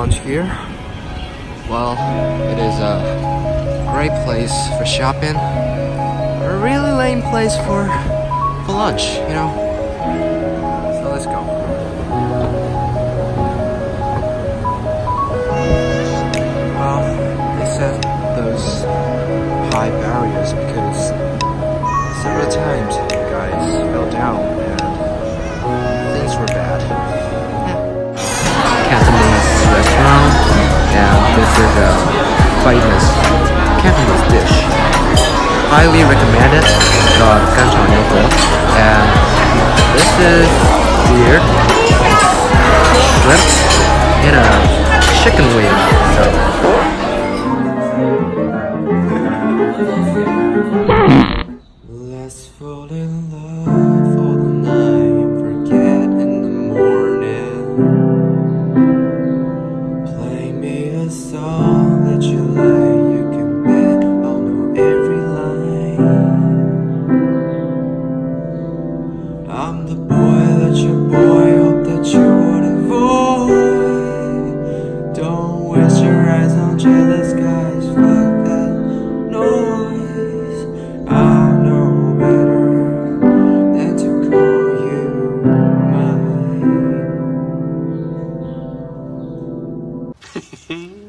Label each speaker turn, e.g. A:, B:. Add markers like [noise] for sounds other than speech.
A: lunch here. Well, it is a great place for shopping. A really lame place for for lunch, you know. So let's go. Well, they set those high barriers because this is a famous Cantonese dish. Highly recommended, called ganchang niuhe, and this is deer, shrimp, and a chicken wing. that you, boy, hope that you would avoid. Don't waste your eyes on jealous guys, fuck that noise. I know better than to call you mine. [laughs]